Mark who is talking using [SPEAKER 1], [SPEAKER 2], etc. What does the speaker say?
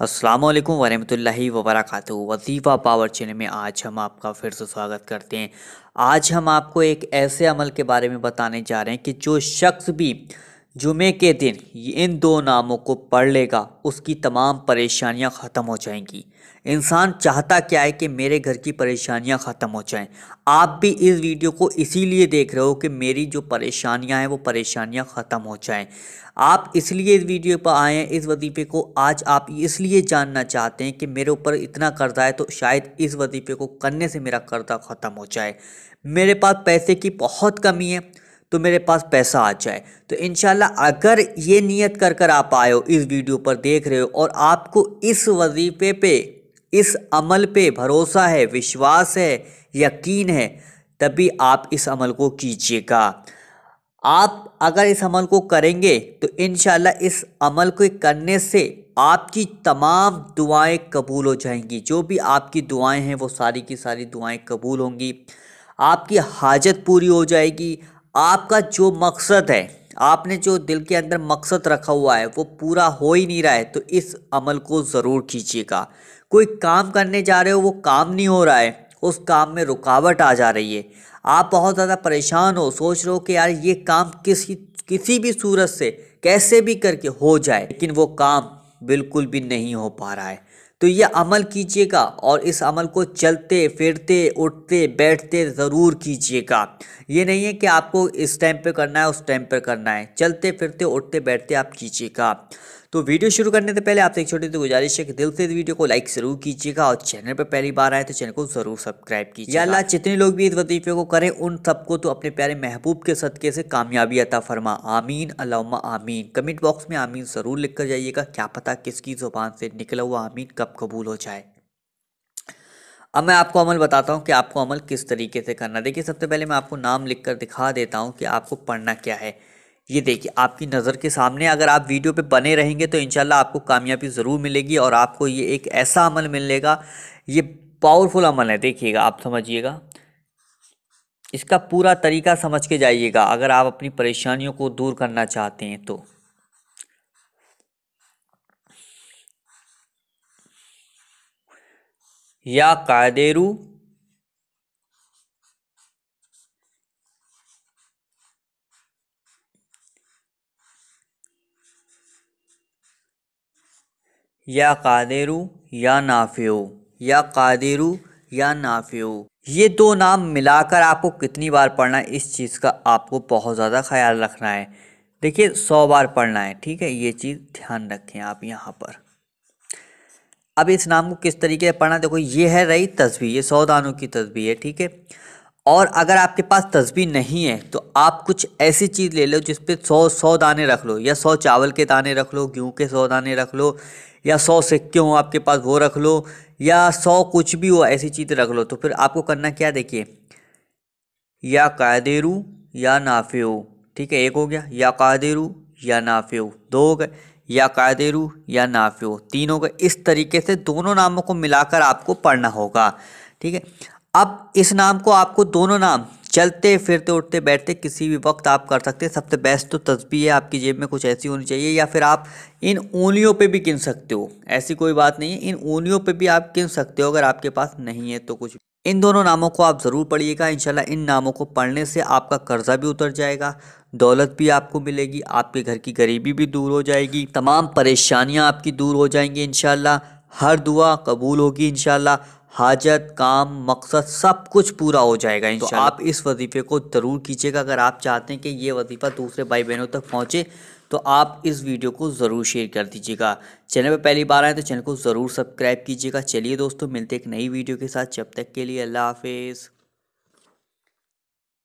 [SPEAKER 1] अस्सलाम वालेकुम वरहमतुल्लाहि वबरकातुहू। वजीफ़ा पावर चैनल में आज हम आपका फिर से स्वागत करते हैं। आज हम आपको एक ऐसे अमल के बारे में बताने जा रहे हैं कि जो शख्स भी जुमे के दिन इन दो नामों को पढ़ लेगा, उसकी तमाम परेशानियाँ ख़त्म हो जाएँगी। इंसान चाहता क्या है कि मेरे घर की परेशानियाँ ख़त्म हो जाएँ। आप भी इस वीडियो को इसीलिए देख रहे हो कि मेरी जो परेशानियाँ हैं, वो परेशानियाँ ख़त्म हो जाएँ। आप इसलिए इस वीडियो पर आए हैं, इस वजीफ़े को आज आप इसलिए जानना चाहते हैं कि मेरे ऊपर इतना कर्जा है तो शायद इस वजीफ़े को करने से मेरा कर्जा ख़त्म हो जाए। मेरे पास पैसे की बहुत कमी है तो मेरे पास पैसा आ जाए। तो इन अगर ये नियत कर कर आप आए हो इस वीडियो पर देख रहे हो और आपको इस वजीफ़े पे, इस अमल पे भरोसा है, विश्वास है, यकीन है, तभी आप इस अमल को कीजिएगा। आप अगर इस अमल को करेंगे तो इन इस अमल को करने से आपकी तमाम दुआएँ कबूल हो जाएँगी। जो भी आपकी दुआएँ हैं वो सारी की सारी दुआएँ कबूल होंगी। आपकी हाजत पूरी हो जाएगी। आपका जो मकसद है, आपने जो दिल के अंदर मकसद रखा हुआ है, वो पूरा हो ही नहीं रहा है तो इस अमल को ज़रूर कीजिएगा। कोई काम करने जा रहे हो, वो काम नहीं हो रहा है, उस काम में रुकावट आ जा रही है। आप बहुत ज़्यादा परेशान हो, सोच रहे हो कि यार ये काम किसी किसी भी सूरत से, कैसे भी करके हो जाए, लेकिन वो काम बिल्कुल भी नहीं हो पा रहा है। तो ये अमल कीजिएगा और इस अमल को चलते, फिरते, उठते, बैठते ज़रूर कीजिएगा। ये नहीं है कि आपको इस टाइम पे करना है, उस टाइम पे करना है। चलते, फिरते, उठते, बैठते आप कीजिएगा। तो वीडियो शुरू करने से पहले आपसे एक छोटी सी गुजारिश है कि दिल से इस वीडियो को लाइक ज़रूर कीजिएगा और चैनल पर पहली बार आए तो चैनल को ज़रूर सब्सक्राइब कीजिए अल्लाह जितने लोग भी इस वजीफे को करें, उन सबको तो अपने प्यारे महबूब के सदक़े से कामयाबी अता फरमा। आमीन अल्लाह आमीन। कमेंट बॉक्स में आमीन ज़रूर लिख कर जाइएगा। क्या पता किसकी ज़ुबान से निकला हुआ आमीन कब कबूल हो जाए। अब मैं आपको अमल बताता हूँ कि आपको अमल किस तरीके से करना देखिए, सबसे पहले मैं आपको नाम लिख कर दिखा देता हूँ कि आपको पढ़ना क्या है। ये देखिए, आपकी नज़र के सामने अगर आप वीडियो पे बने रहेंगे तो इंशाल्लाह आपको कामयाबी ज़रूर मिलेगी और आपको ये एक ऐसा अमल मिलेगा। ये पावरफुल अमल है, देखिएगा, आप समझिएगा। इसका पूरा तरीका समझ के जाइएगा। अगर आप अपनी परेशानियों को दूर करना चाहते हैं तो। या कायदेरू या कादिरु, या नाफियो, या कादिरु, या नाफियो। ये दो नाम मिलाकर आपको कितनी बार पढ़ना है, इस चीज़ का आपको बहुत ज़्यादा ख्याल रखना है। देखिए, सौ बार पढ़ना है, ठीक है? ये चीज़ ध्यान रखें आप यहाँ पर। अब इस नाम को किस तरीके से पढ़ना देखो, ये है रही तस्वीर, ये सौ दानों की तस्वीर है, ठीक है? और अगर आपके पास तस्वीर नहीं है तो आप कुछ ऐसी चीज़ ले लो जिस पे सौ सौ दाने रख लो, या सौ चावल के दाने रख लो, गेहूँ के सौ दाने रख लो, या सौ सिक्के हों आपके पास, वो रख लो, या सौ कुछ भी हो, ऐसी चीज़ रख लो तो फिर आपको करना क्या देखिए? या कायदेरू, या नाफियो, ठीक है? एक हो गया, या कायदेरू, या नाफियो, दो हो गए। या कायदेरू या नाफियो, तीनों गए इस तरीके से दोनों नामों को मिलाकर आपको पढ़ना होगा, ठीक है? अब इस नाम को आपको दोनों नाम, चलते, फिरते, उठते, बैठते, किसी भी वक्त आप कर सकते हैं। सबसे बेस्ट तो तस्बी है, आपकी जेब में कुछ ऐसी होनी चाहिए, या फिर आप इन ऊनियों पे भी गिन सकते हो। ऐसी कोई बात नहीं है, इन ऊनियों पे भी आप गिन सकते हो, अगर आपके पास नहीं है तो कुछ इन दोनों नामों को आप ज़रूर पढ़िएगा। इंशाल्लाह इन नामों को पढ़ने से आपका कर्जा भी उतर जाएगा दौलत भी आपको मिलेगी आपके घर की गरीबी भी दूर हो जाएगी तमाम परेशानियाँ आपकी दूर हो जाएँगी इनशाला हर दुआ कबूल होगी इनशाला हाजत काम मकसद सब कुछ पूरा हो जाएगा तो आप इस वजीफ़े को ज़रूर कीजिएगा। अगर आप चाहते हैं कि ये वजीफ़ा दूसरे भाई बहनों तक पहुँचे तो आप इस वीडियो को ज़रूर शेयर कर दीजिएगा। चैनल पर पहली बार आए तो चैनल को ज़रूर सब्सक्राइब कीजिएगा। चलिए दोस्तों, मिलते एक नई वीडियो के साथ। जब तक के लिए अल्लाह हाफिज़।